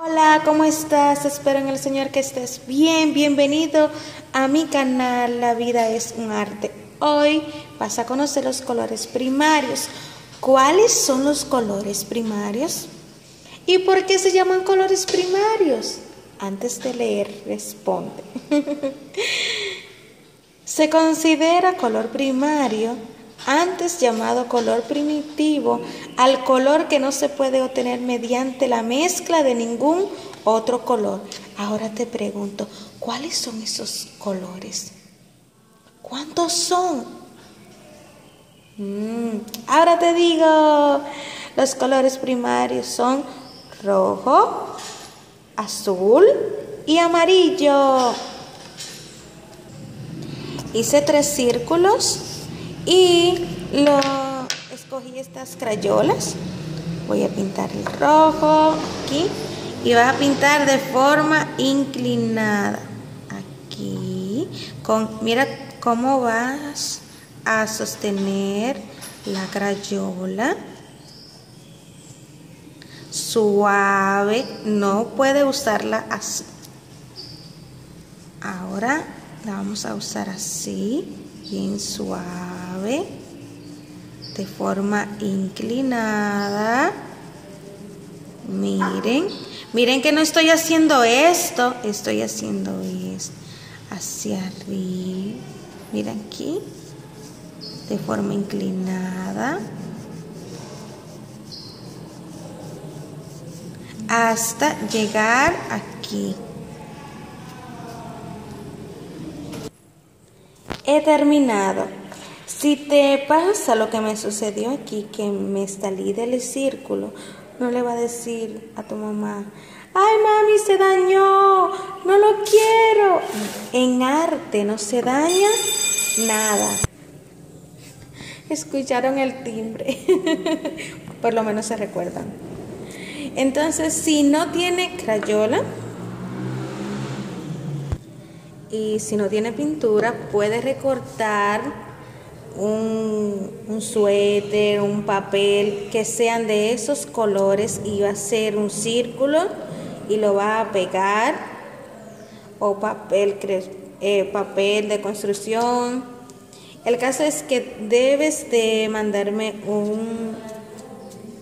Hola, ¿cómo estás? Espero en el Señor que estés bien. Bienvenido a mi canal La vida es un arte. Hoy vas a conocer los colores primarios. ¿Cuáles son los colores primarios? ¿Y por qué se llaman colores primarios? Antes de leer, responde. se considera color primario antes llamado color primitivo, al color que no se puede obtener mediante la mezcla de ningún otro color. Ahora te pregunto, ¿cuáles son esos colores? ¿Cuántos son? Mm, ahora te digo, los colores primarios son rojo, azul y amarillo. Hice tres círculos y lo escogí estas crayolas. Voy a pintar el rojo aquí y vas a pintar de forma inclinada. Aquí. Con, mira cómo vas a sostener la crayola. Suave, no puede usarla así. Ahora la vamos a usar así, bien suave, de forma inclinada. Miren, miren que no estoy haciendo esto, estoy haciendo esto hacia arriba. Miren aquí, de forma inclinada. Hasta llegar aquí. he terminado. Si te pasa lo que me sucedió aquí, que me salí del círculo, no le va a decir a tu mamá, ay mami, se dañó, no lo quiero. En arte no se daña nada. Escucharon el timbre, por lo menos se recuerdan. Entonces, si no tiene crayola, y si no tiene pintura puede recortar un, un, suéter, un papel que sean de esos colores y va a hacer un círculo y lo va a pegar o papel, eh, papel de construcción. El caso es que debes de mandarme un,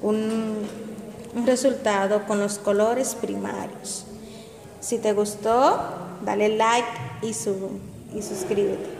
un, un resultado con los colores primarios. Si te gustó, dale like y, su, y suscríbete.